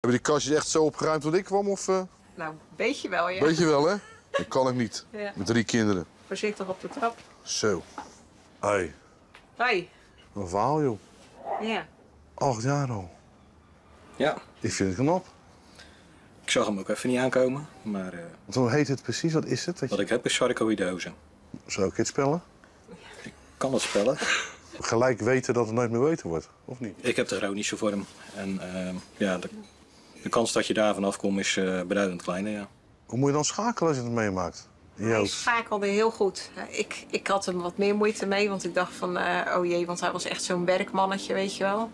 Hebben die kastjes echt zo opgeruimd toen ik kwam? Of uh... Nou, weet je wel, ja. Weet je wel, hè? Dat kan ik niet. Ja. Met drie kinderen. Voorzichtig op de trap. Zo. Hoi. Hoi. Wat een verhaal, joh. Ja. Acht jaar al. Ja, Ik vind het knap. ik zag hem ook even niet aankomen. Maar eh, Want hoe heet het precies? Wat is het? Weet wat je... ik heb is sarcoïdose. Zou ik het spellen? Kan het spellen? Gelijk weten dat het nooit meer weten wordt, of niet? Ik heb de chronische vorm. En eh, ja, de, de kans dat je daar vanaf komt is eh beduidend kleiner, ja. Hoe moet je dan schakelen als je het meemaakt? Hij schakelde heel goed. Ik, ik had hem wat meer moeite mee, want ik dacht van, eh, oh jee, want hij was echt zo'n werkmannetje, weet je wel.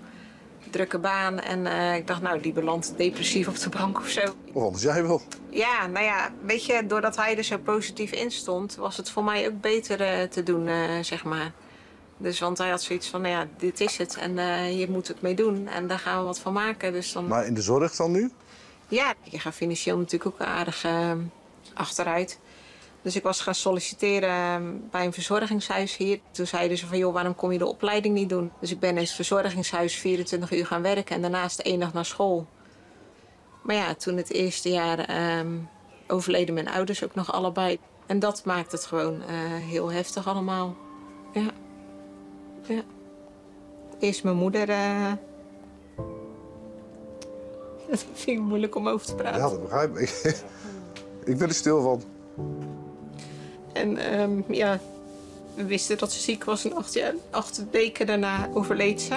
Drukke baan en eh, ik dacht, nou, die belandt depressief op de bank of zo. Of anders jij wel. Ja, nou ja, weet je, doordat hij er zo positief in stond, was het voor mij ook beter te doen, eh, zeg maar. Dus want hij had zoiets van, nou ja, dit is het en eh hier moet het mee doen en daar gaan we wat van maken. Dus dan, Maar in de zorg dan nu? ja, je gaat financieel natuurlijk ook aardig eh, achteruit. Dus ik was gaan solliciteren eh, bij een verzorgingshuis hier. Toen zeiden ze van, joh, waarom kom je de opleiding niet doen? Dus ik ben in het verzorgingshuis 24 uur gaan werken en daarnaast één dag naar school. Maar ja, toen het eerste jaar ehm, overleden mijn ouders ook nog allebei. En dat maakt het gewoon eh, heel heftig allemaal. Ja. Ja. Eerst mijn moeder. eh, Dat vind ik moeilijk om over te praten. Ja, dat begrijp ik. ik ben er stil van. En ehm, ja, we wisten dat ze ziek was en acht, jaar, acht weken daarna overleed ze.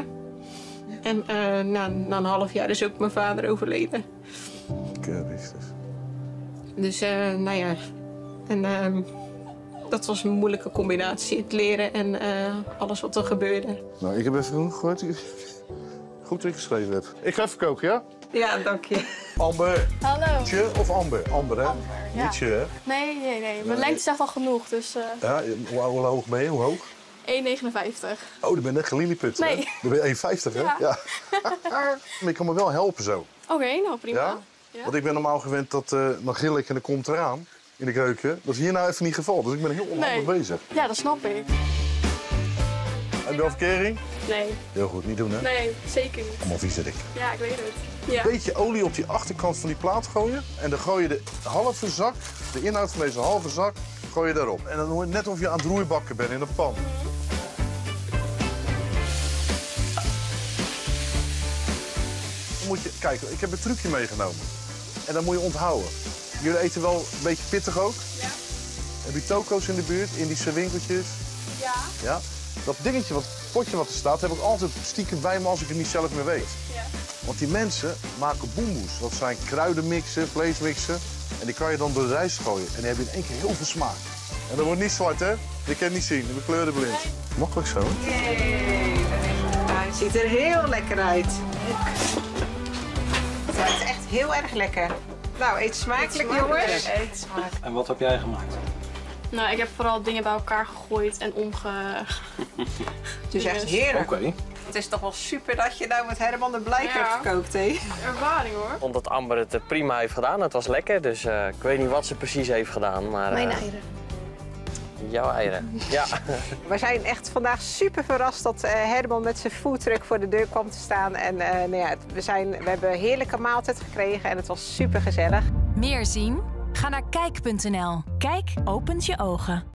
En eh, na, na een half jaar is ook mijn vader overleden. Christus. Dus eh, nou ja, en ehm, dat was een moeilijke combinatie. Het leren en eh, alles wat er gebeurde. Nou, ik heb even gehoord. Goed dat je geschreven hebt. Ik ga even koken, ja? Ja, dank je. Amber. Hallo. Tje of Amber? Amber, hè? ja. Niet tje, hè? Nee, nee, nee. Mijn lengte is echt al genoeg, dus eh Ja, hoe, hoe hoog ben je? Hoe hoog? 1,59. Oh, dan ben je net geen lilliput, hè? Nee. Dan ben je 1,50, hè? Ja. maar je kan me wel helpen zo. Oké, nou prima. Ja? Ja. Want ik ben normaal gewend dat eh dan gil ik en dan komt eraan in de keuken. Dat is hier nou even niet het geval. Dus ik ben heel onhandig Nee. bezig. Ja, dat snap ik. Heb je al verkering? Nee, Heel goed, niet doen, hè? nee, zeker niet. Allemaal viezerik. Ja, ik weet het. Ja. Een beetje olie op die achterkant van die plaat gooien. En dan gooi je de halve zak, de inhoud van deze halve zak, gooi je daarop. En dan hoor je net of je aan het roerbakken bent in de pan. Dan moet je, kijk, ik heb een trucje meegenomen. En dat moet je onthouden. Jullie eten wel een beetje pittig ook? Ja. Heb je toko's in de buurt, Indische winkeltjes? Ja. Ja. Dat dingetje, wat potje wat er staat, heb ik altijd stiekem bij me als ik het niet zelf meer weet. Ja. Want die mensen maken boemboes. Dat zijn kruidenmixen, vleesmixen. En die kan je dan door de rijst gooien. En die hebben in één keer heel veel smaak. En dat wordt niet zwart, hè? Je kan het niet zien. Ik ben kleurenblind. Makkelijk zo. Hij ziet er heel lekker uit. Het ruikt echt heel erg lekker. Nou, eet smakelijk, jongens. Eet smakelijk. En wat heb jij gemaakt? Nou, ik heb vooral dingen bij elkaar gegooid en omge... Het is echt heerlijk. Oké. Het is toch wel super dat je nou met Herman de Blijk Ja. hebt gekookt, hè? Ervaring hoor. vond dat Amber het eh, prima heeft gedaan. Het was lekker, dus eh, ik weet niet wat ze precies heeft gedaan. Maar, eh, eieren. Jouw eieren. Ja. We zijn echt vandaag super verrast dat eh, Herman met zijn foodtruck voor de deur kwam te staan. En eh, nou ja, we, zijn, we hebben een heerlijke maaltijd gekregen en het was super gezellig. Meer zien? Ga naar kijk.nl. Kijk opent je ogen.